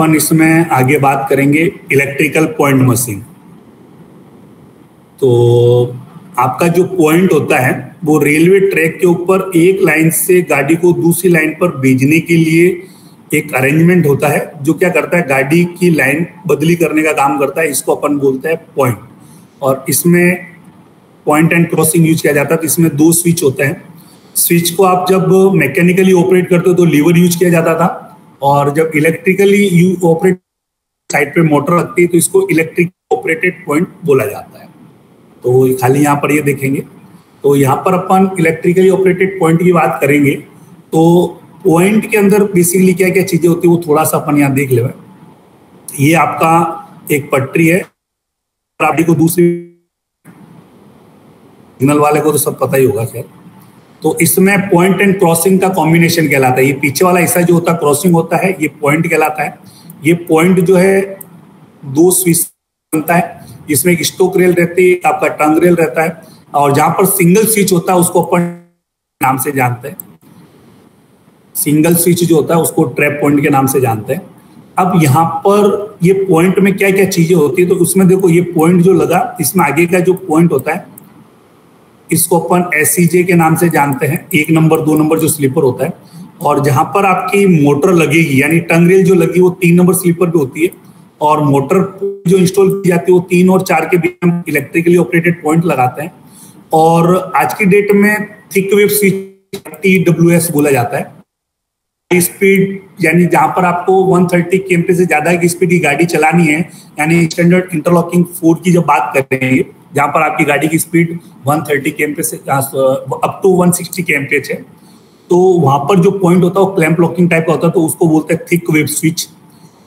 अपन इसमें आगे बात करेंगे इलेक्ट्रिकल पॉइंट मशीन तो आपका जो पॉइंट होता है, वो रेलवे ट्रैक के ऊपर एक लाइन से गाड़ी को दूसरी लाइन पर भेजने के लिए एक अरेंजमेंट होता है, जो क्या करता है, गाड़ी की लाइन बदली करने का काम करता है, इसको अपन बोलते हैं पॉइंट और इसमें पॉइंट एंड क्रॉसिंग यूज़ किया जाता है तो इसमें दो स्विच होते हैं। स्विच को आप जब मैकेनिकली ऑपरेट करते हो तो लीवर यूज़ किया जाता था। और जब इलेक्ट्रिकली यू ऑपरेट साइड पे मोटर लगती है तो इसको इलेक्ट्रिक ऑपरेटेड पॉइंट बोला जाता है। तो खाली यहाँ पर ये देखेंगे। तो यहाँ पर अपन इलेक्ट्रिकली ऑपरेटेड पॉइंट की बात करेंगे तो पॉइंट के अंदर बेसिकली क्या क्या चीज़ें होती है, वो थोड़ा सा अपन यहाँ देख ले। ये आपका एक पटरी है आप को दूसरी सिग्नल वाले को तो सब पता ही होगा, खैर। तो इसमें पॉइंट एंड क्रॉसिंग का कॉम्बिनेशन कहलाता है। ये पीछे वाला हिस्सा जो होता है क्रॉसिंग होता है, ये पॉइंट कहलाता है। ये पॉइंट जो है, दो स्विच बनता है, जिसमें एक स्टोक रेल रहती है आपका टंग रेल रहता है, और जहाँ पर सिंगल स्विच होता है, उसको अपन नाम से जानते हैं। सिंगल स्विच जो होता है, उसको ट्रैप पॉइंट के नाम से जानते हैं। अब यहाँ पर ये पॉइंट में क्या क्या चीज़ें होती है तो उसमें देखो, ये पॉइंट जो लगा, इसमें आगे का जो पॉइंट होता है इसको अपन एस के नाम से जानते हैं। एक नंबर, दो नंबर जो स्लीपर होता है। और जहाँ पर आपकी मोटर लगेगी, यानी टंग रेल जो लगी, वो तीन नंबर स्लीपर पे होती है। और मोटर जो इंस्टॉल की जाती है, वो तीन और चार के बीच हम इलेक्ट्रिकली ऑपरेटेड पॉइंट लगाते हैं। और आज की डेट में thick web switch T W S बोला जाता है। स्पीड यानी जहाँ पर आपको 130 केएमपी से ज़्यादा की स्पीड की गाड़ी चलानी है, यानी स्टैंडर्ड इंटरलॉकिंग फोर की जब बात कर रहे हैं जहाँ पर आपकी गाड़ी की स्पीड 130 के एम पे से अप टू 160 के एम पे है। तो वहाँ पर जो पॉइंट होता है, वो क्लैंप लॉकिंग टाइप का होता है तो उसको बोलते हैं थिक वेब स्विच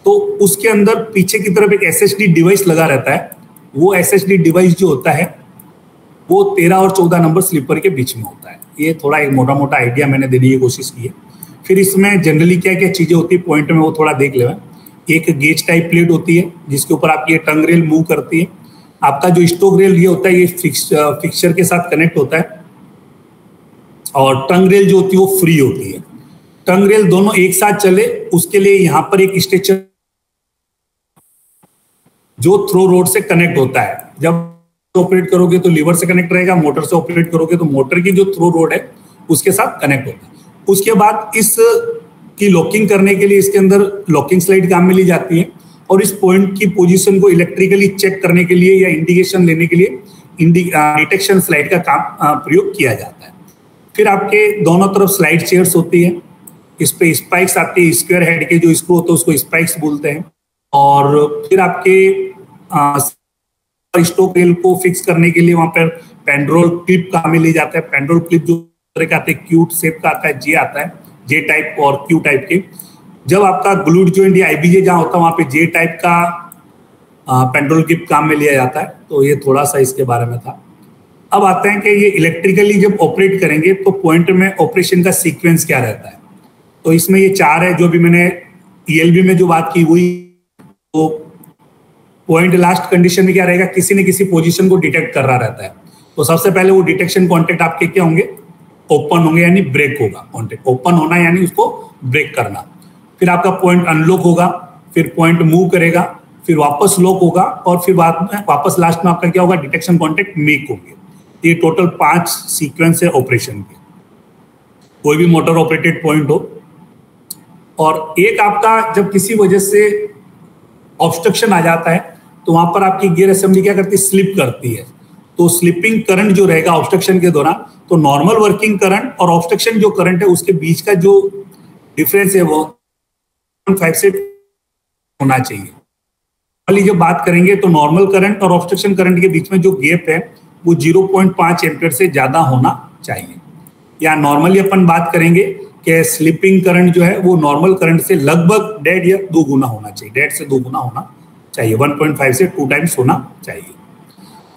तो उसके अंदर पीछे की तरफ़ एक एस डिवाइस लगा रहता है। वो एस डिवाइस जो होता है, वो तेरह और चौदह नंबर स्लीपर के बीच में होता है। ये थोड़ा एक मोटा मोटा आइडिया मैंने देने की कोशिश की है। फिर इसमें जनरली क्या क्या चीज़ें होती है पॉइंट में वो थोड़ा देख ले एक गेज टाइप प्लेट होती है, जिसके ऊपर आपकी टंग रेल मूव करती है। आपका जो स्टोक रेल ये होता है, ये फिक्स फिक्सचर के साथ कनेक्ट होता है। और टंग रेल जो होती है, वो फ्री होती है। टंग रेल दोनों एक साथ चले, उसके लिए यहाँ पर एक स्ट्रेचर जो थ्रो रोड से कनेक्ट होता है। जब ऑपरेट करोगे तो लीवर से कनेक्ट रहेगा मोटर से ऑपरेट करोगे तो मोटर की जो थ्रो रोड है, उसके साथ कनेक्ट होता है उसके बाद इस की लॉकिंग करने के लिए इसके अंदर लॉकिंग स्लाइड काम में ली जाती है। और इस पॉइंट की पोजीशन को इलेक्ट्रिकली चेक करने के लिए या इंडिकेशन लेने के लिए डिटेक्शन स्लाइड का काम प्रयोग किया जाता है। फिर आपके दोनों तरफ़ स्लाइड चेयर्स होती है। इस पे स्पाइक्स आती है स्क्वायर हेड के जो स्क्रू होते हैं, उसको स्पाइक्स बोलते हैं। और फिर आपके स्टोक रेल को फिक्स करने के लिए वहाँ पर पेंड्रोल क्लिप काम में ले जाता है। पेंड्रोल क्लिप जो तरह का आते हैं क्यूट शेप का आता है जे आता है जे टाइप और क्यू टाइप के। जब आपका ग्लूड ज्वाइंट या आईबीजे जहाँ होता है, वहाँ पे जे टाइप का पेंड्रोल किप काम में लिया जाता है तो ये थोड़ा सा इसके बारे में था। अब आते हैं कि ये इलेक्ट्रिकली जब ऑपरेट करेंगे तो पॉइंट में ऑपरेशन का सीक्वेंस क्या रहता है? तो इसमें ये चार है, जो भी मैंने ईएलबी में जो बात की, वही तो पॉइंट लास्ट कंडीशन में क्या रहेगा? किसी न किसी पोजीशन को डिटेक्ट कर रहा रहता है। तो सबसे पहले वो डिटेक्शन कॉन्टेक्ट आपके क्या होंगे? ओपन होंगे, यानी ब्रेक होगा। कॉन्टेक्ट ओपन होना, यानी उसको ब्रेक करना। फिर आपका पॉइंट अनलॉक होगा, फिर पॉइंट मूव करेगा, फिर वापस लॉक होगा और फिर बाद में वापस लास्ट में आपका क्या होगा? डिटेक्शन कॉन्टेक्ट मेक होंगे ये टोटल पाँच सीक्वेंस है ऑपरेशन के। कोई भी मोटर ऑपरेटेड पॉइंट हो। और एक आपका जब किसी वजह से ऑब्स्ट्रक्शन आ जाता है तो वहाँ पर आपकी गियर असेंबली क्या करती है? स्लिप करती है। तो स्लिपिंग करंट जो रहेगा ऑब्स्ट्रक्शन के दौरान तो नॉर्मल वर्किंग करंट और ऑब्स्ट्रक्शन जो करंट है, उसके बीच का जो डिफरेंस है वो फाइव से होना चाहिए। वाली जब बात करेंगे तो नॉर्मल करंट और ऑब्स्ट्रक्शन करंट के बीच में जो गैप है, वो 0.5 एम्पियर से ज़्यादा होना चाहिए। या नॉर्मली अपन बात करेंगे कि स्लिपिंग करंट जो है, वो नॉर्मल करंट से लगभग डेढ़ या दो गुना होना चाहिए। डेढ़ से दो गुना होना चाहिए। 1.5 से टू टाइम्स होना चाहिए।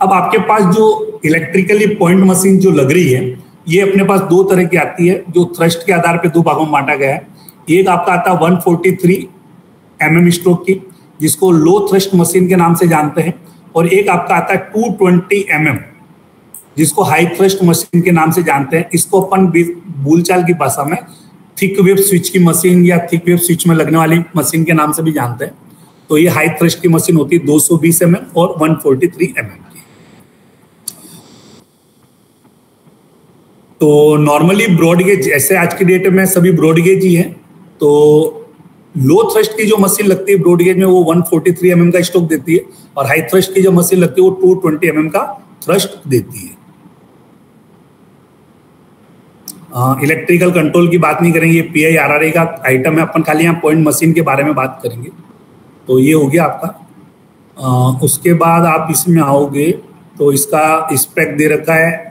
अब आपके पास जो इलेक्ट्रिकली पॉइंट मशीन जो लग रही है, ये अपने पास दो तरह की आती है, जो थ्रस्ट के आधार पर दो भागों में बांटा गया है। एक आपका आता है 143 फोर्टी mm स्ट्रोक की, जिसको लो थ्रस्ट मशीन के नाम से जानते हैं, और एक आपका आता है 220 mm जिसको हाई थ्रस्ट मशीन के नाम से जानते हैं। इसको अपन बोलचाल की भाषा में थिक वेब स्विच की मशीन या थिक वेब स्विच में लगने वाली मशीन के नाम से भी जानते हैं। तो ये हाई थ्रस्ट की मशीन होती है 220 एम mm और 143 एम mm की। तो नॉर्मली ब्रॉडगेज ऐसे आज की डेट में सभी ब्रॉडगेज ही है। तो लो थ्रस्ट की जो मशीन लगती है ब्रॉडगेज में वो 143 एम mm का स्टॉक देती है और हाई थ्रस्ट की जो मशीन लगती है वो 220 ट्वेंटी mm का थ्रस्ट देती है। इलेक्ट्रिकल कंट्रोल की बात नहीं करेंगे P I R R A का आइटम है अपन खाली यहाँ पॉइंट मशीन के बारे में बात करेंगे। तो ये हो गया आपका। आ, उसके बाद आप इसमें आओगे तो इसका स्पेक दे रखा है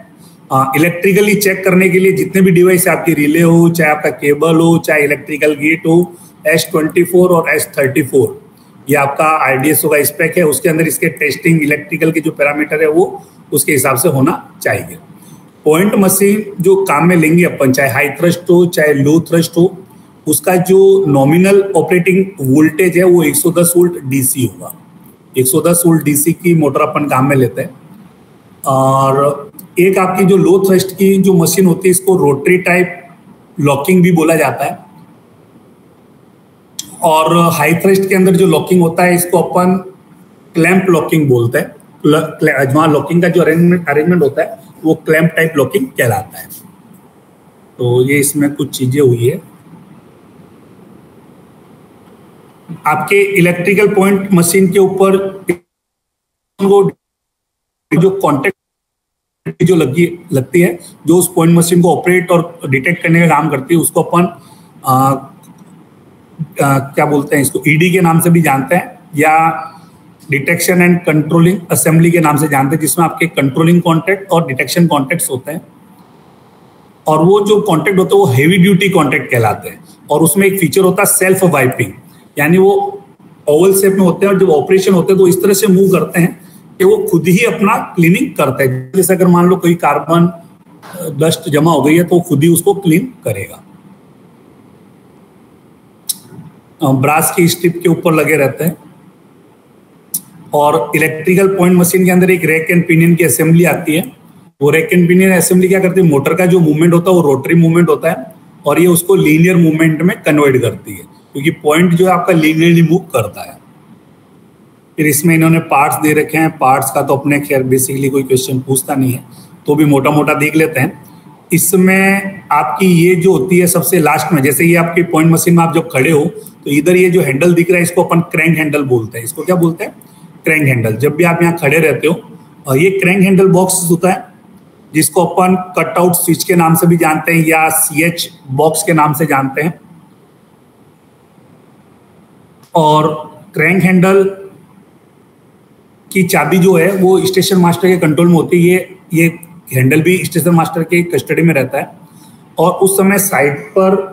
इलेक्ट्रिकली चेक करने के लिए जितने भी डिवाइस आपकी रिले हो, चाहे आपका केबल हो, चाहे इलेक्ट्रिकल गेट हो एस ट्वेंटी फोर और एस थर्टी फोर ये आपका आरडीएसओ का स्पेक है। उसके अंदर इसके टेस्टिंग इलेक्ट्रिकल के जो पैरामीटर है वो उसके हिसाब से होना चाहिए। पॉइंट मशीन जो काम में लेंगे अपन, चाहे हाई थ्रस्ट हो, चाहे लो थ्रस्ट हो, उसका जो नॉमिनल ऑपरेटिंग वोल्टेज है वो 110 वोल्ट डीसी होगा। 110 वोल्ट डीसी की मोटर अपन काम में लेते हैं। और एक आपकी जो लो थ्रस्ट की जो मशीन होती है, इसको रोटरी टाइप लॉकिंग भी बोला जाता है। और हाई थ्रस्ट के अंदर जो लॉकिंग होता है, इसको अपन क्लैंप लॉकिंग बोलते हैं। वहाँ लॉकिंग का जो अरेंजमेंट अरेंजमेंट होता है, वो क्लैंप टाइप लॉकिंग कहलाता है। तो ये इसमें कुछ चीज़ें हुई है। आपके इलेक्ट्रिकल पॉइंट मशीन के ऊपर, जो कॉन्टेक्ट जो लगी, लगती है, जो उस पॉइंट मशीन को ऑपरेट और डिटेक्ट करने का काम करती है, उसको अपन क्या बोलते हैं इसको ईडी e के नाम से भी जानते हैं, या डिटेक्शन एंड कंट्रोलिंग असेंबली के नाम से जानते हैं, जिसमें आपके कंट्रोलिंग कॉन्टेक्ट और डिटेक्शन कॉन्टेक्ट होते हैं। और वो जो कॉन्टेक्ट होते हैं, वो हेवी ड्यूटी कॉन्टेक्ट कहलाते हैं। और उसमें एक फीचर होता है सेल्फ वाइपिंग यानी वो ओवल शेप में होते हैं और जब ऑपरेशन होते हैं तो इस तरह से मूव करते हैं। कि वो खुद ही अपना क्लीनिंग करते हैं। जैसे अगर मान लो कोई कार्बन डस्ट जमा हो गई है तो खुद ही उसको क्लीन करेगा। ब्रास की स्ट्रिप के ऊपर लगे रहते हैं। और इलेक्ट्रिकल पॉइंट मशीन के अंदर एक रैक एंड पिनियन की असेंबली आती है। वो रैक एंड पिनियन असेंबली क्या करती है? मोटर का जो मूवमेंट होता है, वो रोटरी मूवमेंट होता है। और ये उसको लीनियर मूवमेंट में कन्वर्ट करती है। क्योंकि पॉइंट जो है, आपका लीनियरली मूव करता है। फिर इसमें इन्होंने पार्ट्स दे रखे हैं। पार्ट्स का तो अपने खैर बेसिकली कोई क्वेश्चन पूछता नहीं है तो भी मोटा मोटा देख लेते हैं। इसमें आपकी ये जो होती है सबसे लास्ट में, जैसे ये आपकी पॉइंट मशीन में आप जब खड़े हो तो इधर ये जो हैंडल दिख रहा है, इसको अपन क्रैंक हैंडल बोलते हैं। इसको क्या बोलते हैं? क्रैंक हैंडल जब भी आप यहाँ खड़े रहते हो, और ये क्रैंक हैंडल बॉक्स होता है, जिसको अपन कटआउट स्विच के नाम से भी जानते हैं, या सी एच बॉक्स के नाम से जानते हैं। और क्रैंक हैंडल की चाबी जो है, वो स्टेशन मास्टर के कंट्रोल में होती है। ये ये हैंडल भी स्टेशन मास्टर के कस्टडी में रहता है। और उस समय साइड पर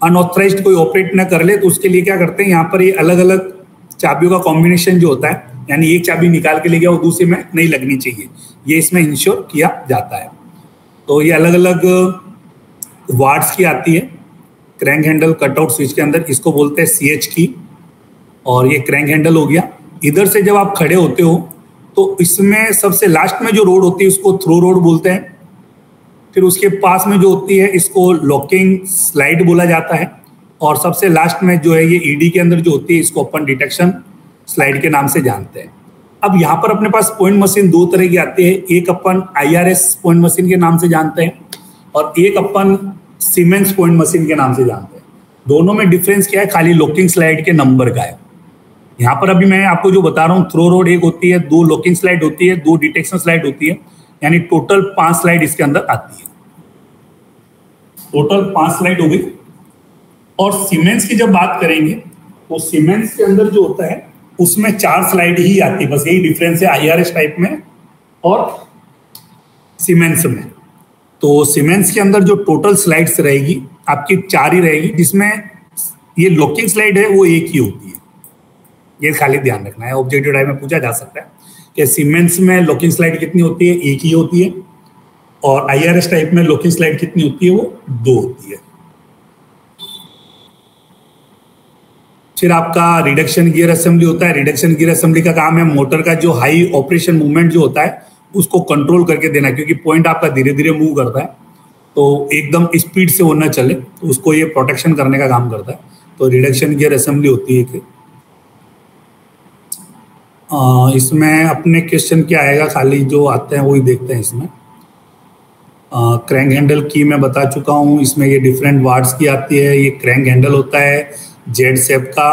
अनऑथराइज कोई ऑपरेट ना कर ले तो उसके लिए क्या करते हैं, यहाँ पर ये अलग अलग चाबियों का कॉम्बिनेशन जो होता है, यानी एक चाबी निकाल के ले गया वो दूसरे में नहीं लगनी चाहिए। ये इसमें इंश्योर किया जाता है। तो ये अलग अलग वार्ड्स की आती है। क्रैंक हैंडल कटआउट स्विच के अंदर इसको बोलते हैं सी एच की और ये क्रैंक हैंडल हो गया। इधर से जब आप खड़े होते हो तो इसमें सबसे लास्ट में जो रोड होती है, उसको थ्रो रोड बोलते हैं। फिर उसके पास में जो होती है, इसको लॉकिंग स्लाइड बोला जाता है। और सबसे लास्ट में जो है, ये ईडी e के अंदर जो होती है, इसको अपन डिटेक्शन स्लाइड के नाम से जानते हैं। अब यहाँ पर अपने पास पॉइंट मशीन दो तरह की आती है। एक अपन आईआरएस पॉइंट मशीन के नाम से जानते हैं और एक अपन सीमेंस पॉइंट मशीन के नाम से जानते हैं। दोनों में डिफरेंस क्या है? खाली लॉकिंग स्लाइड के नंबर का है। यहाँ पर अभी मैं आपको जो बता रहा हूँ थ्रो रोड एक होती है, दो लॉकिंग स्लाइड होती है, दो डिटेक्शन स्लाइड होती है, यानी टोटल पाँच स्लाइड इसके अंदर आती है। टोटल पाँच स्लाइड हो गई। और सीमेंस की जब बात करेंगे तो सीमेंस के अंदर जो होता है, उसमें चार स्लाइड ही आती है, बस यही डिफरेंस है आईआरएस टाइप में और सीमेंस में। तो सीमेंस के अंदर जो टोटल स्लाइड्स रहेगी, आपकी चार ही रहेगी, जिसमें ये लॉकिंग स्लाइड है, वो एक ही होती है। ये खाली ध्यान रखना है। ऑब्जेक्टिव टाइप में पूछा जा सकता है कि सीमेंस में लॉकिंग स्लाइड कितनी होती है? एक ही होती है। और आईआरएस टाइप में लॉकिंग स्लाइड कितनी होती है? वो दो होती है। फिर आपका रिडक्शन गियर असेंबली होता है। रिडक्शन गियर असेंबली का काम है मोटर का जो हाई ऑपरेशन मूवमेंट जो होता है, उसको कंट्रोल करके देना, क्योंकि पॉइंट आपका धीरे धीरे मूव करता है। तो एकदम स्पीड से वो ना चले तो उसको ये प्रोटेक्शन करने का काम करता है। तो रिडक्शन गियर असेंबली होती है इसमें अपने क्वेश्चन क्या आएगा? खाली जो आते हैं वही देखते हैं इसमें। क्रैंक हैंडल की मैं बता चुका हूँ। इसमें ये डिफरेंट वार्ड्स की आती है। ये क्रैंक हैंडल होता है जेड सेप का।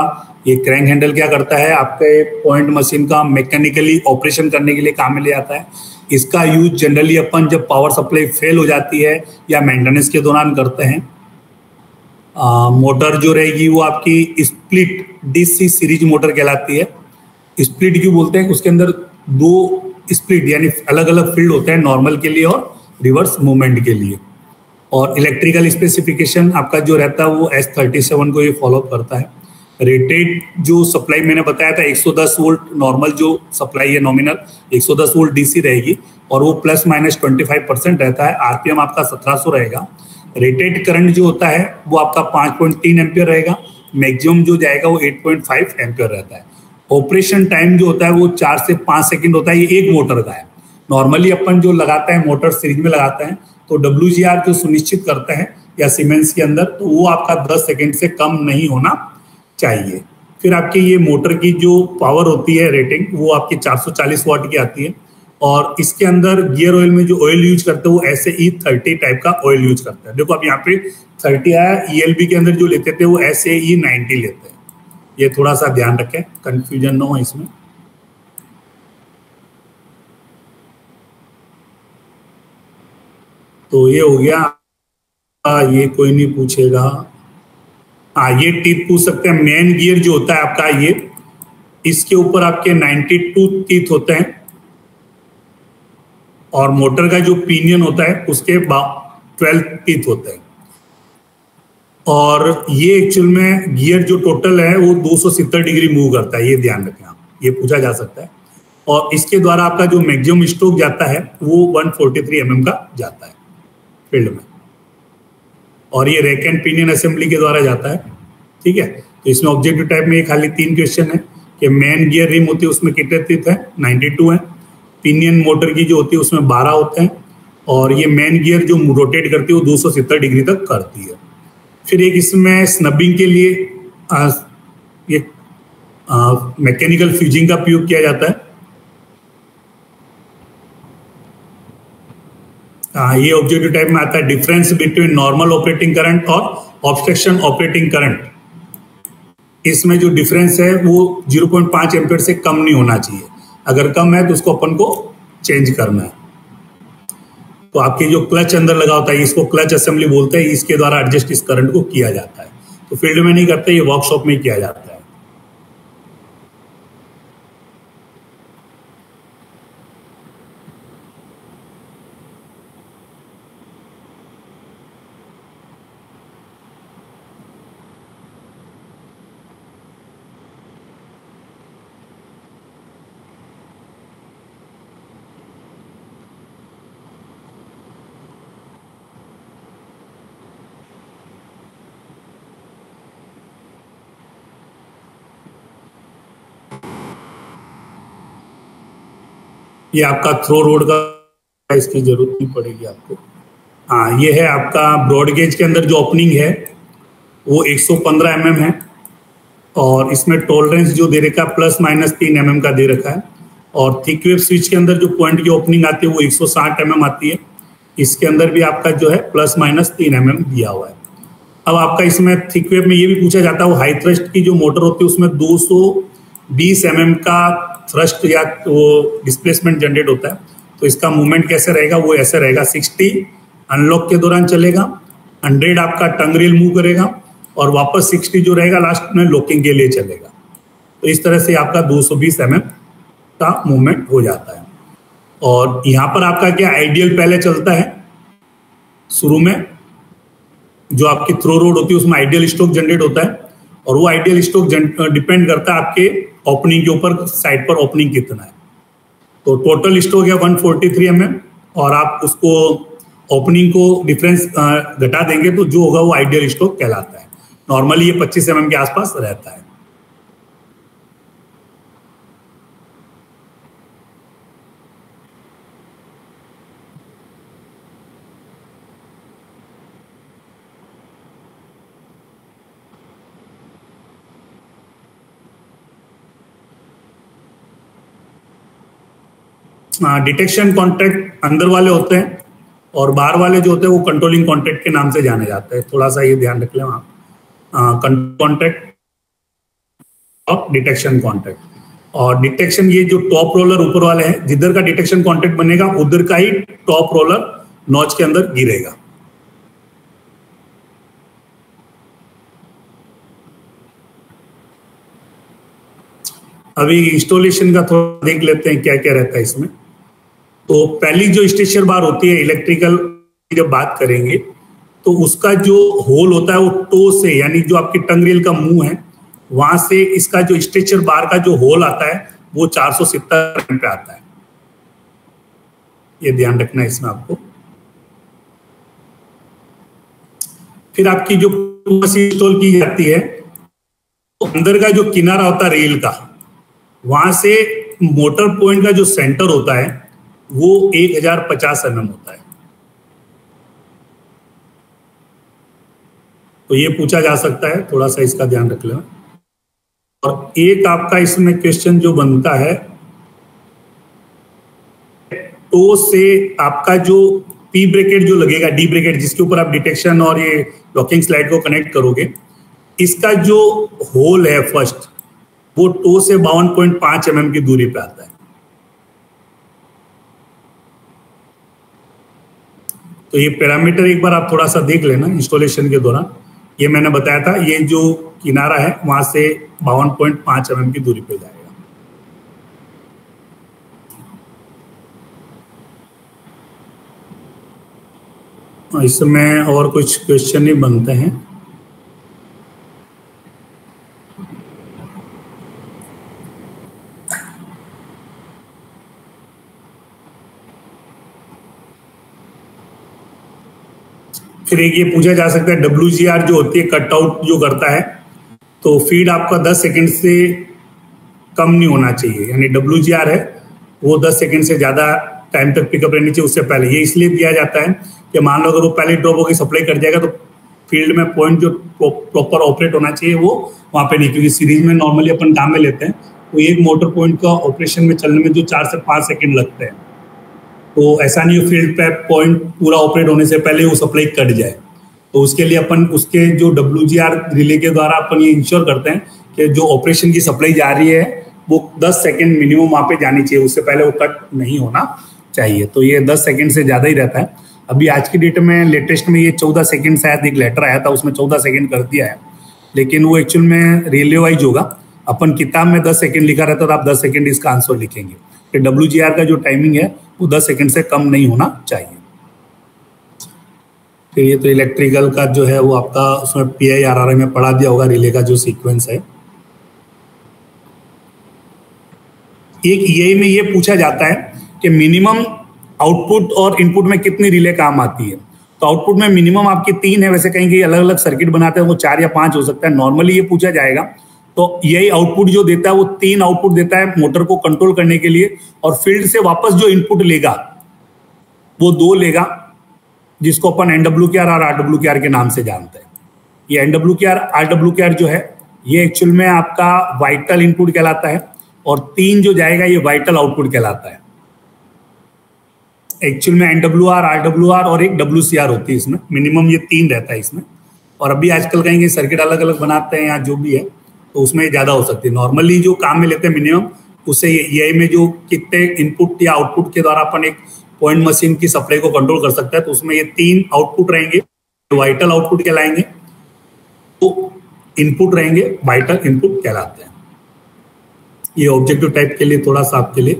ये क्रैंक हैंडल क्या करता है? आपके पॉइंट मशीन का मैकेनिकली ऑपरेशन करने के लिए काम में ले आता है। इसका यूज़ जनरली अपन जब पावर सप्लाई फेल हो जाती है या मेंटेनेंस के दौरान करते हैं मोटर जो रहेगी वो आपकी स्प्लिट डीसी सीरीज़ मोटर कहलाती है। स्प्लिट क्यों बोलते हैं? उसके अंदर दो स्प्लिट, यानी अलग अलग फ़ील्ड होते हैं नॉर्मल के लिए और रिवर्स मूवमेंट के लिए। और इलेक्ट्रिकल स्पेसिफिकेशन आपका जो रहता है वो एस थर्टी सेवन को ये फॉलो करता है। रेटेड जो सप्लाई मैंने बताया था 110 वोल्ट नॉर्मल जो सप्लाई है नॉमिनल 110 वोल्ट डीसी रहेगी और वो प्लस माइनस 25 परसेंट रहता है। आरपीएम आपका 1700 रहेगा। रेटेड करंट जो होता है, वो आपका 5.3 एम्पियर रहेगा। मैक्सिमम जो जाएगा वो 8.5 एम्पियर रहता है। ऑपरेशन टाइम जो होता है वो चार से पाँच सेकेंड होता है, ये एक मोटर का है। नॉर्मली अपन जो लगाते हैं, मोटर सीरीज़ में लगाते हैं तो डब्ल्यूजीआर जो सुनिश्चित करते हैं, या सीमेंस के अंदर तो वो आपका 10 सेकेंड से कम नहीं होना चाहिए। फिर आपके ये मोटर की जो पावर होती है रेटिंग वो आपकी 440 वाट की आती है। और इसके अंदर गियर ऑयल में जो ऑयल यूज़ करते हैं, वो ऐसे ई थर्टी टाइप का ऑयल यूज़ करते हैं। देखो आप यहाँ पे थर्टी आया ईएलबी के अंदर जो लेते थे, वो ऐसे ई नाइनटी लेते हैं। ये थोड़ा सा ध्यान रखें कंफ्यूजन ना हो इसमें। तो ये हो गया। आ, ये कोई नहीं पूछेगा। हाँ ये टीथ पूछ सकते हैं। मेन गियर जो होता है आपका ये इसके ऊपर आपके 92 टीथ होते हैं। और मोटर का जो पीनियन होता है उसके ट्वेल्व टीथ होते हैं। और ये एक्चुअल में गियर जो टोटल है, वो 270 डिग्री मूव करता है, ये ध्यान रखें आप, ये पूछा जा सकता है। और इसके द्वारा आपका जो मैक्सिमम स्ट्रोक जाता है, वो 143 एम mm का जाता है फ़ील्ड में। और ये रेक एंड पिनियन असेंबली के द्वारा जाता है, ठीक है? तो इसमें ऑब्जेक्टिव टाइप में ये खाली तीन क्वेश्चन है कि मेन गियर रिम होती है, उसमें कितने तीत है? 92 है। पिनियन मोटर की जो होती है, उसमें 12 होते हैं। और ये मेन गियर जो रोटेट करती है, वो 270 डिग्री तक करती है। फिर एक इसमें स्नबिंग के लिए आ, ये मैकेनिकल फ्यूजिंग का प्रयोग किया जाता है। आ, ये ऑब्जेक्टिव टाइप में आता है difference between normal operating current और ऑब्स्ट्रक्शन ऑपरेटिंग करंट इसमें जो डिफरेंस है वो 0.5 पॉइंट से कम नहीं होना चाहिए। अगर कम है तो उसको अपन को चेंज करना है। तो आपके जो क्लच अंदर लगा होता है, इसको क्लच असेंबली बोलते हैं, इसके द्वारा एडजस्ट इस करंट को किया जाता है। तो फ़ील्ड में नहीं करते, ये वर्कशॉप में किया जाता है। ये आपका थ्रो रोड का इसकी ज़रूरत नहीं पड़ेगी आपको। हाँ ये है आपका ब्रॉड गेज के अंदर जो ओपनिंग है, वो 115 एम mm है और इसमें टॉलरेंस जो दे रखा है प्लस माइनस तीन एम mm का दे रखा है और थिक वेव स्विच के अंदर जो पॉइंट की ओपनिंग आती है, वो 160 एम mm आती है। इसके अंदर भी आपका जो है प्लस माइनस तीन एम mm दिया हुआ है। अब आपका इसमें थिक वेव में ये भी पूछा जाता है, वो हाई थ्रस्ट की जो मोटर होती है, उसमें 220 एम mm का थ्रस्ट या वो डिस्प्लेसमेंट जनरेट होता है तो इसका मूवमेंट कैसे रहेगा, वो ऐसे रहेगा। सिक्सटी अनलॉक के दौरान चलेगा, हंड्रेड आपका टंग रेल मूव करेगा और वापस सिक्सटी जो रहेगा लास्ट में लॉकिंग के लिए चलेगा। तो इस तरह से आपका 220 बीस mm का मूवमेंट हो जाता है। और यहाँ पर आपका क्या आइडियल पहले चलता है, शुरू में जो आपकी थ्रो रोड होती है, उसमें आइडियल स्ट्रोक जनरेट होता है। और वो आइडियल स्टॉक डिपेंड करता है आपके ओपनिंग के ऊपर साइड पर ओपनिंग कितना है। तो टोटल स्टॉक है 143 फोर्टी mm और आप उसको ओपनिंग को डिफरेंस घटा देंगे तो जो होगा वो आइडियल स्टॉक कहलाता है। नॉर्मली ये 25 एम mm के आसपास रहता है। डिटेक्शन कॉन्ट्रैक्ट अंदर वाले होते हैं और बाहर वाले जो होते हैं, वो कंट्रोलिंग कॉन्ट्रैक्ट के नाम से जाने जाते हैं। थोड़ा सा ये ध्यान रख लें आप। कॉन्ट्रैक्ट और डिटेक्शन कॉन्ट्रैक्ट और डिटेक्शन ये जो टॉप रोलर ऊपर वाले हैं, जिधर का डिटेक्शन कॉन्ट्रैक्ट बनेगा, उधर का ही टॉप रोलर नॉच के अंदर गिरेगा। अभी इंस्टॉलेशन का थोड़ा देख लेते हैं क्या क्या रहता है इसमें। तो पहली जो स्टेशन बार होती है इलेक्ट्रिकल की जब बात करेंगे तो उसका जो होल होता है वो टो से, यानी जो आपकी टंग रेल का मुँह है, वहाँ से इसका जो स्ट्रेचर बार का जो होल आता है, वो चार सौ सितर पे आता है। ये ध्यान रखना है इसमें आपको। फिर आपकी जो इंस्टॉल की जाती है तो अंदर का जो किनारा होता है रेल का, वहाँ से मोटर पॉइंट का जो सेंटर होता है वो एक हज़ार पचास एम होता है। तो ये पूछा जा सकता है, थोड़ा सा इसका ध्यान रख लेना। और एक आपका इसमें क्वेश्चन जो बनता है तो से आपका जो पी ब्रेकेट जो लगेगा डी ब्रेकेट जिसके ऊपर आप डिटेक्शन और ये लॉकिंग स्लाइड को कनेक्ट करोगे, इसका जो होल है फ़र्स्ट वो टो से बावन पॉइंट पाँच एम की दूरी पे आता है। तो ये पैरामीटर एक बार आप थोड़ा सा देख लेना इंस्टॉलेशन के दौरान। ये मैंने बताया था, ये जो किनारा है, वहाँ से बावन पॉइंट पाँच एम की दूरी पे जाएगा। इसमें और कुछ क्वेश्चन ही बनते हैं। फिर एक ये पूछा जा सकता है डब्ल्यूजीआर जो होती है कटआउट जो करता है तो फ़ीड आपका 10 सेकंड से कम नहीं होना चाहिए। यानी डब्ल्यूजीआर है, वो 10 सेकंड से ज़्यादा टाइम तक पिकअप रहनी चाहिए उससे पहले। ये इसलिए दिया जाता है कि मान लो अगर वो पहले ड्रॉप होकर सप्लाई कर जाएगा तो फ़ील्ड में पॉइंट जो प्रॉपर ऑपरेट होना चाहिए, वो वहाँ पे नहीं। क्योंकि सीरीज़ में नॉर्मली अपन काम में लेते हैं तो एक मोटर पॉइंट का ऑपरेशन में चलने में जो चार से पाँच सेकेंड लगते हैं। तो ऐसा नहीं फ़ील्ड पे पॉइंट पूरा ऑपरेट होने से पहले वो सप्लाई कट जाए। तो उसके लिए अपन उसके जो डब्ल्यूजीआर रिले के द्वारा अपन ये इंश्योर करते हैं कि जो ऑपरेशन की सप्लाई जा रही है, वो 10 सेकंड मिनिमम वहाँ पे जानी चाहिए। उससे पहले वो कट नहीं होना चाहिए। तो ये 10 सेकंड से ज़्यादा ही रहता है। अभी आज की डेट में लेटेस्ट में ये 14 सेकंड शायद एक लेटर आया था, उसमें 14 सेकंड कर दिया है। लेकिन वो एक्चुअल में रेलवे वाइज होगा। अपन किताब में 10 सेकंड लिखा रहता तो आप 10 सेकंड इसका आंसर लिखेंगे। डब्ल्यू का जो टाइमिंग है वो दस सेकंड से कम नहीं होना चाहिए। फिर ये तो इलेक्ट्रिकल का जो है वो आपका उसमें पी आई आर आर में पढ़ा दिया होगा रिले का जो सीक्वेंस है। एक ये में ये पूछा जाता है कि मिनिमम आउटपुट और इनपुट में कितनी रिले काम आती है। तो आउटपुट में मिनिमम आपकी तीन है, वैसे कहीं कहीं अलग अलग सर्किट बनाते हैं, वो चार या पाँच हो सकता है। नॉर्मली ये पूछा जाएगा तो यही आउटपुट जो देता है, वो तीन आउटपुट देता है मोटर को कंट्रोल करने के लिए और फ़ील्ड से वापस जो इनपुट लेगा, वो दो लेगा, जिसको अपन एनडब्ल्यू के आर और आर डब्ल्यू के आर के नाम से जानते हैं। ये एनडब्ल्यू के आर आर डब्ल्यू के आर जो है, ये एक्चुअल में आपका वाइटल इनपुट कहलाता है और तीन जो जाएगा, ये वाइटल आउटपुट कहलाता है। एक्चुअल में NW R R W R और एक डब्ल्यू सी आर होती है इसमें। मिनिमम ये तीन रहता है इसमें। और अभी आजकल कहेंगे सर्किट अलग अलग बनाते हैं या जो भी है तो उसमें ज़्यादा हो सकती है। नॉर्मली जो काम में लेते हैं मिनिमम उससे ये में जो कितने इनपुट या आउटपुट के द्वारा अपन एक पॉइंट मशीन की सप्लाई को कंट्रोल कर सकता है तो उसमें ये तीन आउटपुट रहेंगे वाइटल आउटपुट कहलाएँगे तो इनपुट रहेंगे वाइटल इनपुट कहलाते हैं। ये ऑब्जेक्टिव टाइप के लिए, थोड़ा सा आपके लिए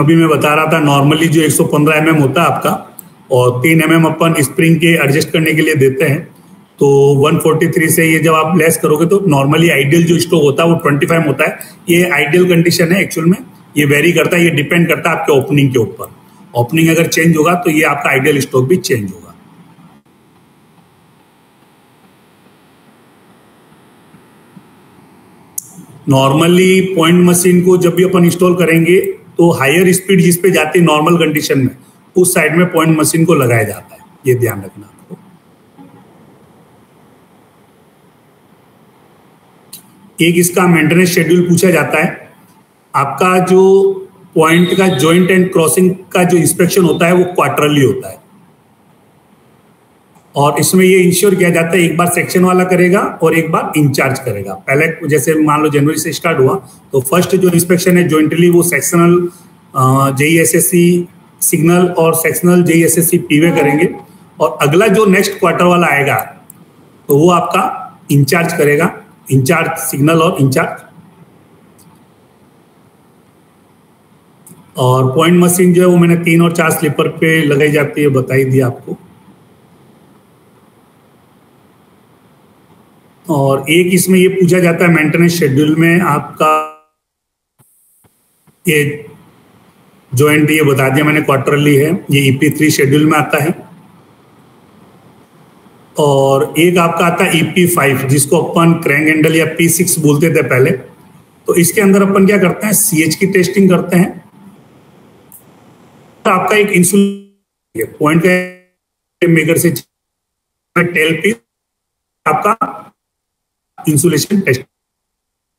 अभी मैं बता रहा था नॉर्मली जो 115 सौ mm होता है आपका, और तीन एम mm अपन स्प्रिंग के एडजस्ट करने के लिए देते हैं तो 143 से ये जब आप लेस करोगे तो नॉर्मली आइडियल जो स्टोक होता है वो 25 होता है। ये आइडियल कंडीशन है एक्चुअल में, ये वेरी करता है, ये डिपेंड करता है आपके ओपनिंग के ऊपर। ओपनिंग अगर चेंज होगा तो ये आपका आइडियल स्टोक भी चेंज होगा। नॉर्मली पॉइंट मशीन को जब भी अपन इंस्टॉल करेंगे तो हायर स्पीड जिस पे जाती है नॉर्मल कंडीशन में, उस साइड में पॉइंट मशीन को लगाया जाता है, ये ध्यान रखना आपको। एक इसका मेंटेनेंस शेड्यूल पूछा जाता है। आपका जो पॉइंट का जॉइंट एंड क्रॉसिंग का जो इंस्पेक्शन होता है, वो क्वार्टरली होता है। और इसमें ये इंश्योर किया जाता है, एक बार सेक्शन वाला करेगा और एक बार इंचार्ज करेगा। पहले जैसे मान लो जनवरी से स्टार्ट हुआ तो फ़र्स्ट जो इंस्पेक्शन है ज्वाइंटली वो sectional JE S S C signal और sectional JE S S C P way करेंगे। और अगला जो नेक्स्ट क्वार्टर वाला आएगा तो वो आपका इंचार्ज करेगा। इंचार्ज सिग्नल और इंचार्ज और पॉइंट मशीन जो है वो मैंने तीन और चार स्लीपर पे लगाई जाती है बताई दी आपको। और एक इसमें ये पूछा जाता है मेंटेनेंस शेड्यूल में आपका ये ज्वाइंट ये बता दिया मैंने क्वार्टरली है, ये ईपी थ्री शेड्यूल में आता है। और एक आपका आता है ईपी e फाइव जिसको अपन क्रैंग हैंडल या पी सिक्स बोलते थे पहले। तो इसके अंदर अपन क्या करते हैं सीएच की टेस्टिंग करते हैं। तो आपका एक इंसुलिन पॉइंट मेकर से टेल पीस आपका इंसुलेशन टेस्ट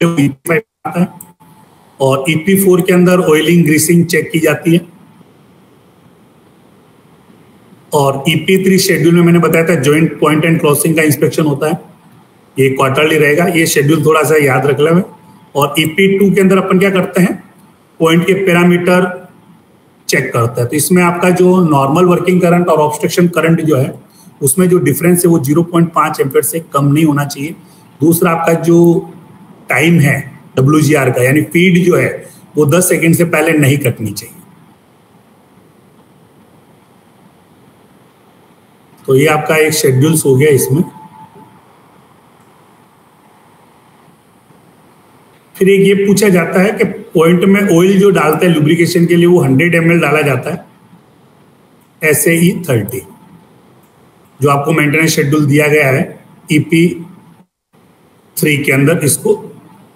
है और ईपी e फोर के अंदर ऑयलिंग ग्रीसिंग चेक की जाती है। और ईपी थ्री शेड्यूल में मैंने बताया था ज्वाइंट पॉइंट एंड क्रॉसिंग का इंस्पेक्शन होता है। ये क्वार्टरली रहेगा, ये शेड्यूल थोड़ा सा याद रख लें। और ईपी e टू के अंदर अपन क्या करते हैं पॉइंट के पैरामीटर चेक करते हैं। तो इसमें आपका जो नॉर्मल वर्किंग करंट और ऑब्स्ट्रक्शन करंट जो है, उसमें जो डिफरेंस है वो 0.5 एम्पेयर से कम नहीं होना चाहिए। दूसरा आपका जो टाइम है डब्ल्यू का, यानी फ़ीड जो है, वो 10 सेकेंड से पहले नहीं कटनी चाहिए। तो ये आपका एक शेड्यूल्स हो गया इसमें। फिर एक ये पूछा जाता है कि पॉइंट में ऑयल जो डालते हैं लुब्रिकेशन के लिए, वो 100 एम डाला जाता है एस ई थर्टी जो आपको मेंटेनेंस शेड्यूल दिया गया है ईपी e थ्री के अंदर इसको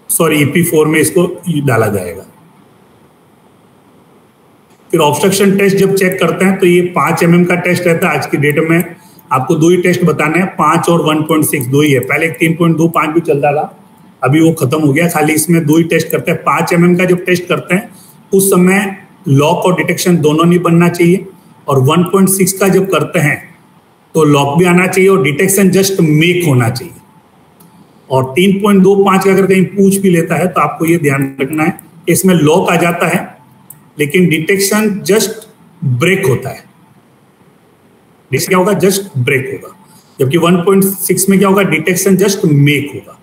सॉरी ईपी फोर में इसको डाला जाएगा। फिर ऑब्स्ट्रक्शन टेस्ट जब चेक करते हैं तो ये पाँच एम का टेस्ट रहता है। आज की डेट में आपको दो ही टेस्ट बताने हैं, पाँच और वन पॉइंट सिक्स दो ही है। पहले तीन पॉइंट दो, पाँच भी चलता था अभी वो खत्म हो गया, खाली इसमें दो ही टेस्ट करते हैं। पाँच एम का जब टेस्ट करते हैं, उस समय लॉक और डिटेक्शन दोनों नहीं बनना चाहिए। और 1.6 का जब करते हैं तो लॉक भी आना चाहिए और डिटेक्शन जस्ट मेक होना चाहिए। और 3.25 का अगर कहीं पूछ भी लेता है तो आपको ये ध्यान रखना है, इसमें लॉक आ जाता है, लेकिन डिटेक्शन जस्ट ब्रेक होता है। क्या होगा? जस्ट ब्रेक होगा। जबकि 1.6 में क्या होगा? डिटेक्शन जस्ट मेक होगा।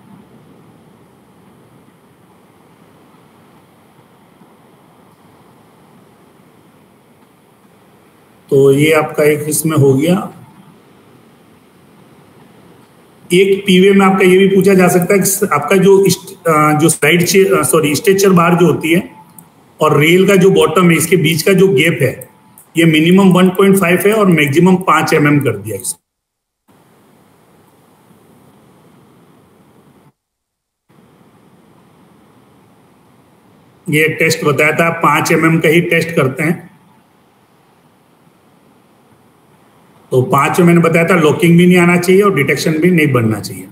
तो ये आपका एक इसमें हो गया। एक पीवे में आपका ये भी पूछा जा सकता है कि आपका जो जो साइड सॉरी स्ट्रेचर बार जो होती है और रेल का जो बॉटम है, इसके बीच का जो गैप है, ये मिनिमम 1.5 है और मैक्सिमम 5 एम mm कर दिया इसको ये टेस्ट बताया था पाँच एम mm का ही टेस्ट करते हैं। तो पाँच में मैंने बताया था लॉकिंग भी नहीं आना चाहिए और डिटेक्शन भी नहीं बनना चाहिए।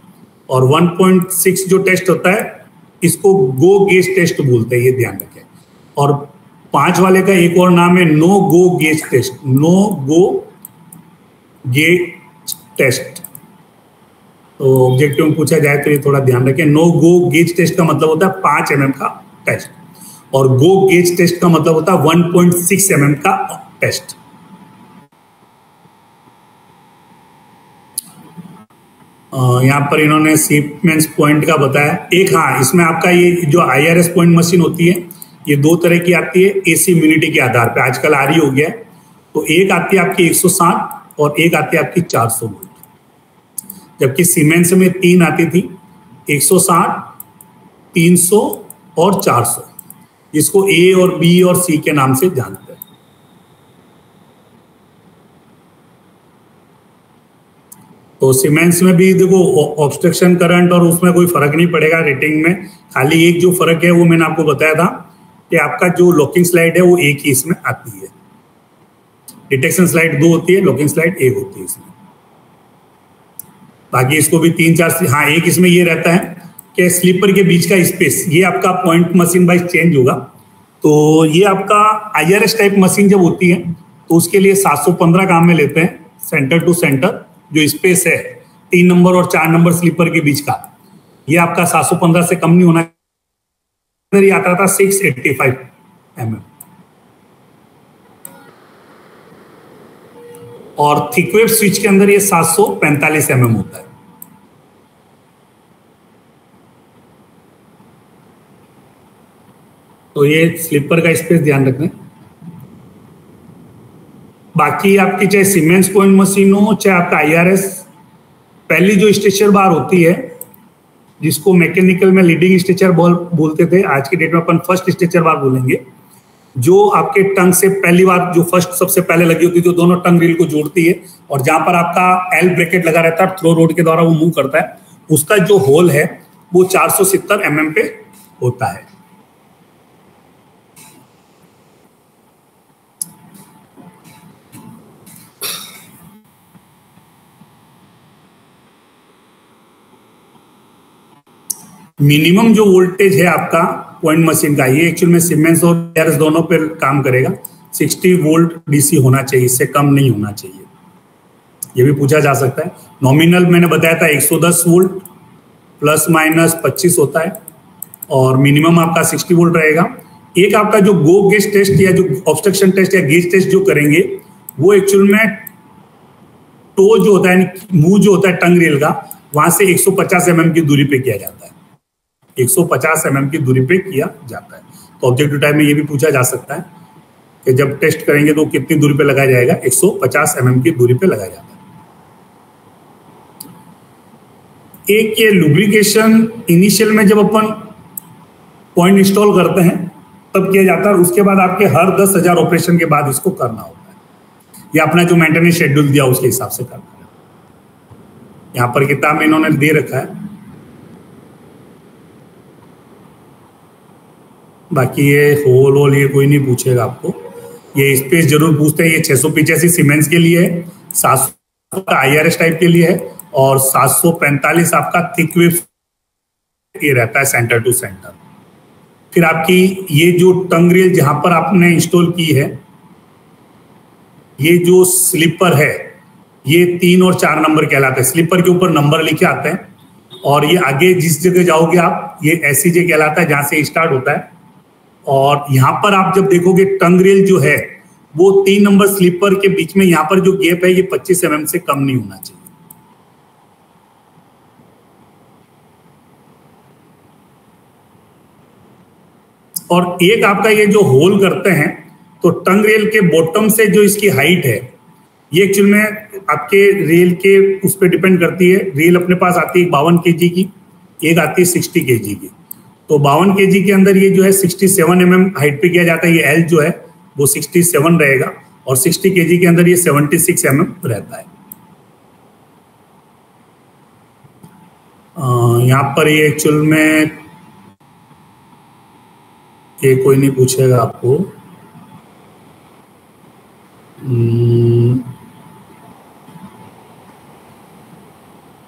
और 1.6 जो टेस्ट होता है, इसको गो गेज टेस्ट बोलते हैं, ये ध्यान रखें। और पाँच वाले का एक और नाम है no go gauge test no go gauge test तो ऑब्जेक्टिव में पूछा जाए तो ये थोड़ा ध्यान रखें। नो गो गेज टेस्ट का मतलब होता है पाँच एम mm का टेस्ट और गो गेज टेस्ट का मतलब होता है 1.6 एम mm का टेस्ट यहाँ पर इन्होंने सीपमेंस पॉइंट का बताया। एक हाँ इसमें आपका ये जो आईआरएस पॉइंट मशीन होती है ये दो तरह की आती है एसी इम्यूनिटी के आधार पे। आजकल आ रही हो गया तो एक आती है आपकी 160 और एक आती है आपकी 400 वोल्ट जबकि सीमेंस में तीन आती थी 160, 300 और 400 जिसको ए और बी और सी के नाम से जानते सीमेंट्स में भी देखो ऑब्स्ट्रक्शन करंट और उसमें कोई फ़र्क नहीं पड़ेगा रेटिंग में। खाली एक जो फ़र्क है, वो मैंने आपको बताया था कि आपका जो लॉकिंग स्लाइड है, वो एक ही इसमें आती है। डिटेक्शन स्लाइड दो होती है लॉकिंग स्लाइड एक होती है इसमें। बाकी इसको भी तीन चार हाँ एक इसमें ये रहता है कि स्लीपर के बीच का स्पेस ये आपका पॉइंट मशीन वाइज चेंज होगा। तो ये आपका आईआरएस टाइप मशीन जब होती है तो उसके लिए 715 काम में लेते हैं सेंटर टू सेंटर जो स्पेस है, तीन नंबर और चार नंबर स्लीपर के बीच का, ये आपका 715 से कम नहीं होना आता था 685 mm और थिकवेव स्विच के अंदर ये 745 mm होता है। तो ये स्लीपर का स्पेस ध्यान रखना। बाकी आपकी चाहे सीमेंस पॉइंट मशीन हो, चाहे आपका आईआरएस पहली जो स्ट्रेचर बार होती है, जिसको मैकेनिकल में लीडिंग स्ट्रेचर बॉल, बोलते थे, आज की डेट में अपन फ़र्स्ट स्ट्रेचर बार बोलेंगे, जो आपके टंग से पहली बार, जो फ़र्स्ट सबसे पहले लगी होती है, जो दोनों टंग रील को जोड़ती है, और जहाँ पर आपका एल ब्रेकेट लगा रहता है थ्रो रोड के द्वारा वो मूव करता है, उसका जो होल है, वो 470 एमएम mm पे होता है। मिनिमम जो वोल्टेज है आपका पॉइंट मशीन का, ये एक्चुअल में सीमेंस और एयर्स दोनों पर काम करेगा। 60 वोल्ट डीसी होना चाहिए, इससे कम नहीं होना चाहिए। ये भी पूछा जा सकता है। नॉमिनल मैंने बताया था 110 वोल्ट प्लस माइनस 25 होता है, और मिनिमम आपका 60 वोल्ट रहेगा। एक आपका जो गो गेज टेस्ट या जो ऑब्स्ट्रक्शन टेस्ट या गेज टेस्ट जो करेंगे, वो एक्चुअल में टो जो होता है मुँह जो होता है टंग रेल का, वहाँ से 150 एम mm की दूरी पे किया जाता है। 150 एम mm की दूरी पे किया जाता है। तो ऑब्जेक्टिव टाइम में ये भी पूछा जा सकता है कि जब टेस्ट करेंगे तो कितनी दूरी पे लगाया जाएगा? 150 एम mm की दूरी पे लगाया जाता है। एक, ये लुब्रिकेशन इनिशियल में जब अपन पॉइंट इंस्टॉल करते हैं, तब किया जाता है उसके बाद आपके हर दस हज़ार ऑपरेशन के बाद इसको करना होता है। या अपना जो मेंटेनेंस शेड्यूल दिया, उसके हिसाब से करना है। यहाँ पर किताब में इन्होंने दे रखा है? बाकी ये होल होल ये कोई नहीं पूछेगा आपको। ये स्पेस ज़रूर पूछते हैं, ये छह सौ पिचासी सीमेंट्स के लिए है, सात सौ आई टाइप के लिए है और सात सौ पैंतालीस आपका थिक ये रहता है सेंटर टू सेंटर फिर आपकी ये जो टंग रेल जहाँ पर आपने इंस्टॉल की है, ये जो स्लीपर है, ये तीन और चार नंबर कहलाते हैं। स्लीपर के ऊपर नंबर लिखे आते हैं और ये आगे जिस जगह जाओगे आप, ये एस कहलाता है जहाँ से स्टार्ट होता है। और यहाँ पर आप जब देखोगे टंग रेल जो है, वो तीन नंबर स्लीपर के बीच में यहाँ पर जो गैप है, ये 25 एम से कम नहीं होना चाहिए। और एक आपका ये जो होल करते हैं तो टंग रेल के बॉटम से जो इसकी हाइट है, ये एक्चुअल में आपके रेल के उस पर डिपेंड करती है। रेल अपने पास आती है बावन के की, एक आती है सिक्सटी के की। तो बावन के के अंदर ये जो है sixty seven M M height पे किया जाता है ये एल जो है वो सिक्सटी सेवन रहेगा और सिक्सटी के के अंदर ये सेवेंटी सिक्स एम एम रहता है। यहाँ पर ये एक्चुअल में ये कोई नहीं पूछेगा आपको। हम्म,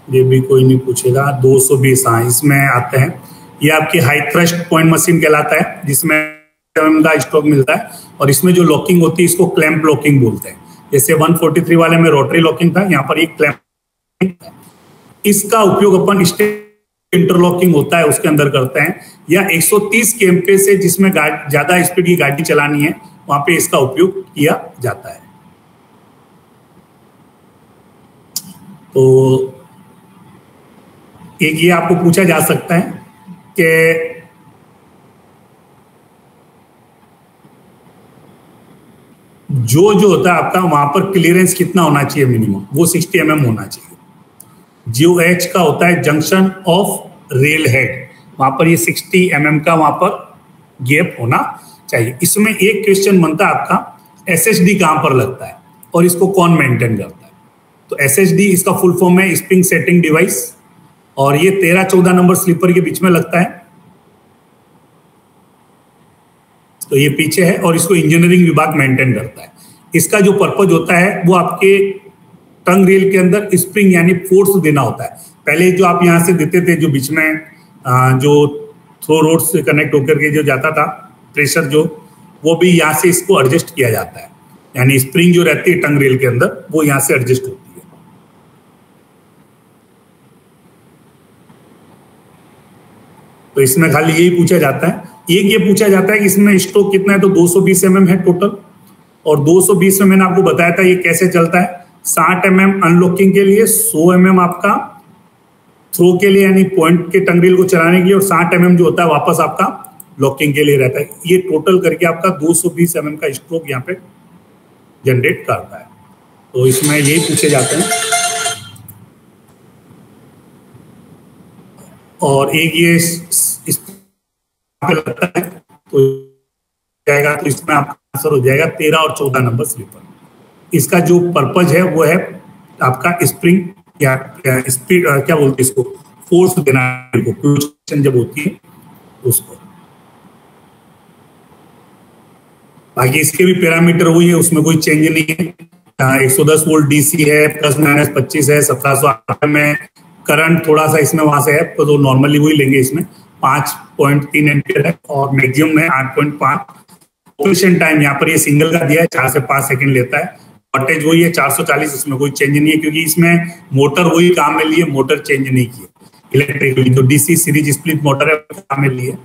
ये भी कोई नहीं पूछेगा। 220 हाँ इसमें आते हैं। ये आपकी हाई थ्रस्ट पॉइंट मशीन कहलाता है, जिसमें का स्ट्रोक मिलता है और इसमें जो लॉकिंग होती है, इसको क्लैंप लॉकिंग बोलते हैं। जैसे 143 वाले में रोटरी लॉकिंग था, यहाँ पर एक क्लैंप इसका उपयोग अपन इंटरलॉकिंग होता है, उसके अंदर करते हैं। या 130 के से जिसमें ज़्यादा स्पीड की गाड़ी चलानी है, वहाँ पे इसका उपयोग किया जाता है। तो एक ये आपको पूछा जा सकता है कि जो जो होता है आपका, वहाँ पर क्लियरेंस कितना होना चाहिए मिनिमम वो 60 एम mm होना चाहिए। जियो एच का होता है जंक्शन ऑफ़ रेल हेड वहाँ पर ये 60 एम mm का वहाँ पर गैप होना चाहिए। इसमें एक क्वेश्चन बनता है आपका एस एच डी कहाँ पर लगता है? और इसको कौन मेंटेन करता है? तो एस एच डी इसका फुल फॉर्म है स्प्रिंग सेटिंग डिवाइस और ये तेरह चौदह नंबर स्लीपर के बीच में लगता है। तो ये पीछे है और इसको इंजीनियरिंग विभाग मेंटेन करता है। इसका जो पर्पज होता है, वो आपके टंग रेल के अंदर स्प्रिंग यानी फोर्स देना होता है। पहले जो आप यहाँ से देते थे, जो बीच में जो थ्रो रोड से कनेक्ट होकर के जो जाता था प्रेशर जो, वो भी यहाँ से इसको एडजस्ट किया जाता है। यानी स्प्रिंग जो रहती है टंग रेल के अंदर, वो यहाँ से एडजस्ट होती है। तो इसमें खाली यही पूछा जाता है। एक ये पूछा जाता है कि इसमें स्ट्रोक कितना है तो 220 सौ mm है टोटल और 220 में मैंने आपको बताया था ये कैसे चलता है। 60 एम mm अनलॉकिंग के लिए 100 एम mm आपका थ्रो के लिए, यानी पॉइंट के टंगरील को चलाने के लिए, और 60 एम mm जो होता है वापस आपका लॉकिंग के लिए रहता है। ये टोटल करके आपका 220 mm का स्ट्रोक यहाँ पे जनरेट करता है। तो इसमें यही पूछे जाते हैं। और एक ये इस लगता है तो जाएगा तो इसमें आपका आंसर हो जाएगा तेरह और चौदह नंबर स्लीपर। इसका जो पर्पज है, वो है आपका स्प्रिंग, या स्पीड क्या बोलते हैं इसको? फोर्स देना को जब होती है, उसको। बाकी इसके भी पैरामीटर वही है, उसमें कोई चेंज नहीं है। एक सौ दस वोल्ट डीसी है, प्लस माइनस पच्चीस है, सत्रह सौ में करंट थोड़ा सा इसमें वहाँ से है तो नॉर्मली वही लेंगे इसमें। पाँच पॉइंट तीन एम्पियर है और मैक्सिमम है आठ पॉइंट पाँच। ऑपरेशन टाइम यहाँ पर ये सिंगल का दिया है, चार से पाँच सेकंड लेता है। वोल्टेज वही है, चार सौ चालीस, इसमें कोई चेंज नहीं है, क्योंकि इसमें मोटर वही काम में लिए मोटर चेंज नहीं किया इलेक्ट्रिक जो डीसी सीरीज़ स्प्लिट मोटर है काम में लिए।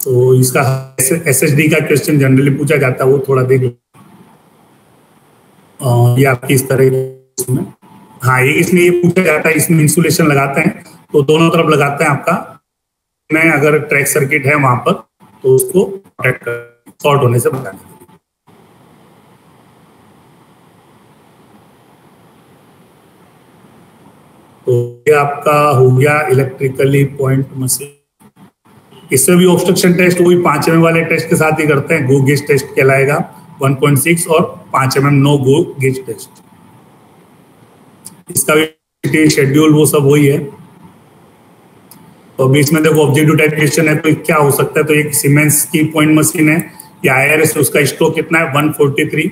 तो इसका एस एस डी का क्वेश्चन जनरली पूछा जाता है, वो थोड़ा देख ये आपकी इस तरह हाँ। ये इसमें ये पूछा जाता है, इसमें इंसुलेशन लगाते हैं तो दोनों तरफ़ लगाते हैं आपका। में अगर ट्रैक सर्किट है वहाँ पर तो उसको शॉर्ट होने से बचाने तो ये आपका हो गया इलेक्ट्रिकली पॉइंट मशीन इससे भी ऑब्स्ट्रक्शन टेस्ट वही पाँच एम वाले टेस्ट के साथ ही करते हैं। गो गेज टेस्ट कहलाएगा। 1.6 और पाँच M no go gauge test इसका भी शेड्यूल वो सब वही है। तो बीच में देखो ऑब्जेक्टिव टाइप क्वेश्चन है तो क्या हो सकता है? तो एक सीमेंस की पॉइंट मशीन है। या आई उसका स्टोक कितना है? 143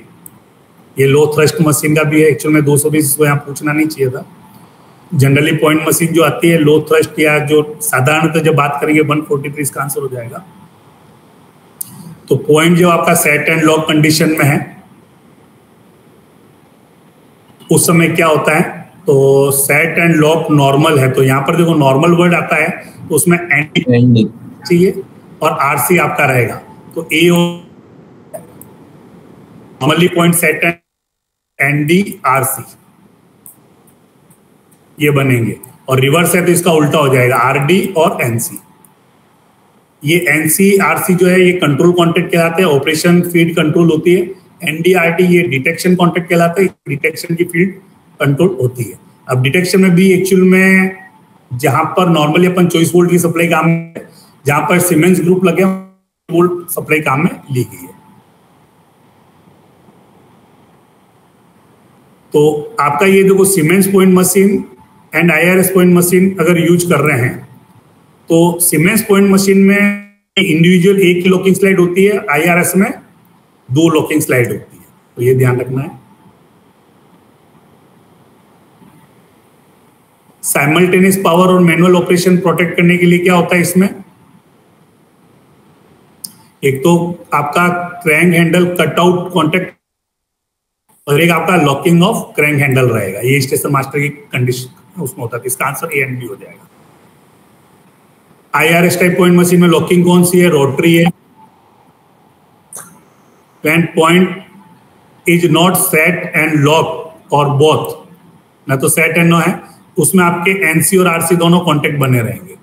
ये लो थ्रस्ट मशीन का भी है। एक्चुअल में 220 इसको यहाँ पूछना नहीं चाहिए था। जनरली पॉइंट मशीन जो आती है लो थ्रस्ट या जो साधारणतः जब बात करेंगे वन फोर्टी थ्री इसका आंसर हो जाएगा। तो पॉइंट जो आपका सेट एंड लॉक कंडीशन में है उस समय क्या होता है? तो सेट एंड लॉक नॉर्मल है। तो यहाँ पर देखो नॉर्मल वर्ड आता है तो उसमें एंडी चाहिए और आरसी आपका रहेगा। तो ए normally point set and ND RC ये बनेंगे। और रिवर्स है तो इसका उल्टा हो जाएगा आरडी और एनसी ये एनसी आरसी जो है, ये कंट्रोल कॉन्टेक्ट कहलाते हैं ऑपरेशन फ़ील्ड कंट्रोल होती है। एनडीआरटी ये डिटेक्शन कॉन्टेक्ट कहलाता है डिटेक्शन की फ़ील्ड कंट्रोल होती है। अब डिटेक्शन में भी एक्चुअल में जहाँ पर नॉर्मली अपन चौबीस वोल्ट की सप्लाई काम में, जहाँ पर सीमेंस ग्रुप लगे वोल्ट सप्लाई काम में ली गई है। तो आपका ये देखो Siemens point machine and I IRS point machine अगर यूज़ कर रहे हैं तो सीमेंस पॉइंट मशीन में इंडिविजुअल एक ही लॉकिंग स्लाइड होती है आईआरएस में दो लॉकिंग स्लाइड होती है। तो ये ध्यान रखना है। साइमल्टेनियस पावर और मैनुअल ऑपरेशन प्रोटेक्ट करने के लिए क्या होता है इसमें? एक तो आपका क्रैंक हैंडल कटआउट कॉन्टेक्ट और एक आपका लॉकिंग ऑफ़ क्रैंक हैंडल रहेगा। ये स्टेशन मास्टर की कंडीशन उसमें होता है इसका आंसर ए एंड बी हो जाएगा। I R S type point machine में लॉकिंग कौन सी है? रोटरी है। When point is not set and lock or both ना तो सेट एंड नो है। उसमें आपके एनसी और आरसी दोनों कॉन्टेक्ट बने रहेंगे।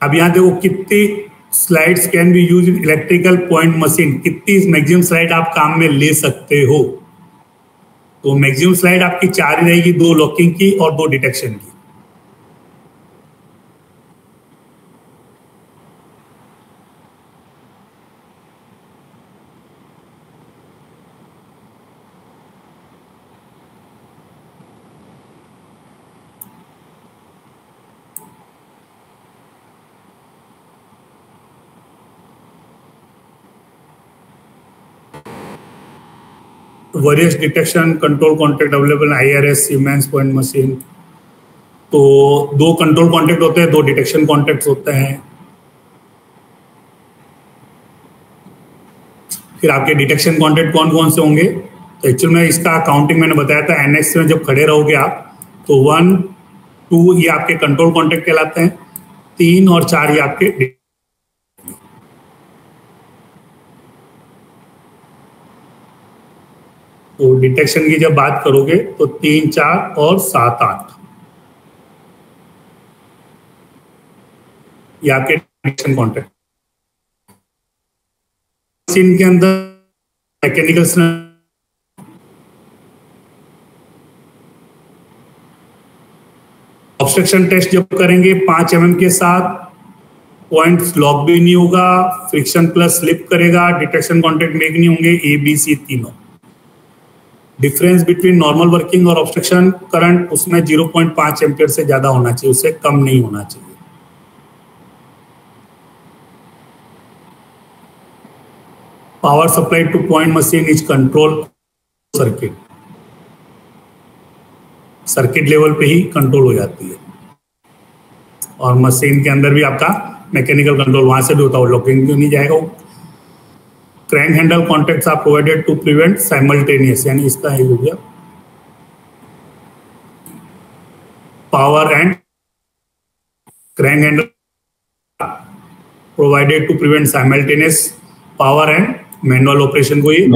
अब यहाँ देखो कितनी slides can be use electrical point machine कितनी मैक्सिमम स्लाइड आप काम में ले सकते हो। तो मैक्सिमम स्लाइड आपकी चार ही रहेगी दो लॉकिंग की और दो डिटेक्शन की। Various detection control contact available I R S Siemens point machine तो दो कंट्रोल कॉन्टेक्ट होते हैं, दो डिटेक्शन कॉन्टेक्ट होते हैं। फिर आपके डिटेक्शन कॉन्टेक्ट कौन कौन से होंगे? तो एक्चुअल में इसका काउंटिंग मैंने बताया था एनएक्स में जब खड़े रहोगे आप तो वन टू ये आपके कंट्रोल कॉन्टेक्ट कहलाते हैं, तीन और चार ये आपके तो डिटेक्शन की जब बात करोगे तो तीन, चार और सात, आठ। ये आपके डिटेक्शन कॉन्टेक्ट मशीन के अंदर मैकेनिकल ऑब्स्ट्रक्शन टेस्ट जब करेंगे, पाँच एम के साथ पॉइंट लॉक भी नहीं होगा फ्रिक्शन प्लस स्लिप करेगा डिटेक्शन कॉन्टेक्ट मेक नहीं होंगे ए बी सी तीनों। डिफरेंस बिटवीन नॉर्मल वर्किंग और ऑब्स्ट्रक्शन करंट उसमें 0.5 एम्पियर से ज़्यादा होना चाहिए, उससे कम नहीं होना चाहिए। Power supply to point machine is control circuit circuit level पे ही कंट्रोल हो जाती है। और मशीन के अंदर भी आपका मैकेनिकल कंट्रोल वहाँ से भी होता है लॉकिंग क्यों नहीं जाएगा। Crank handle contact are provided to prevent simultaneous यानी इसका ही हो गया। Power and crank handle provided to prevent simultaneous power and manual operation को ये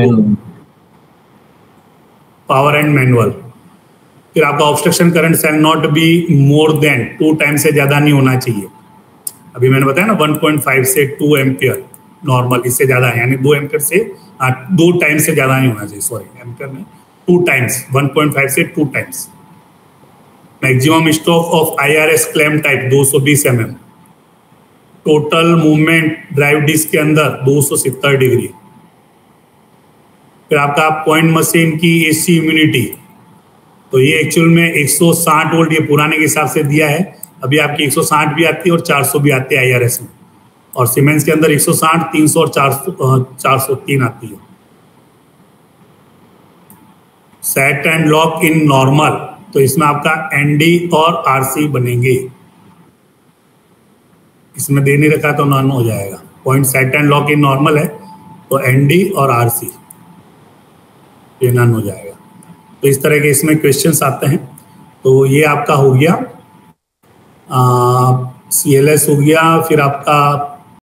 पावर एंड मैनुअल फिर आपका obstruction current shall not be more than two time से ज़्यादा नहीं होना चाहिए। अभी मैंने बताया ना 1.5 से 2 एम्पियर नॉर्मल इससे ज़्यादा है यानी दो एम्पियर से आ, दो टाइम से ज़्यादा नहीं होना चाहिए सॉरी एम्पियर में टू टाइम्स 1.5 से two times maximum stroke of IRS clamp type 220 MM total movement drive disc के अंदर 270 डिग्री फिर आपका पॉइंट मशीन की एसी इम्यूनिटी तो ये एक्चुअल में 160 वोल्ट ये पुराने के हिसाब से दिया है अभी आपकी 160 भी आती है और 400 भी आती है आईआरएस में। और सीमेंस के अंदर 160, 300 और 400, 403 आती है। Set and lock in normal तो इसमें आपका एनडी और आरसी बनेंगे। इसमें दे नहीं रखा तो नॉन हो जाएगा। Point set and lock in normal है तो एनडी और आरसी ये नन हो जाएगा। तो इस तरह के इसमें क्वेश्चन आते हैं। तो ये आपका हो गया। सी एल एस हो गया फिर आपका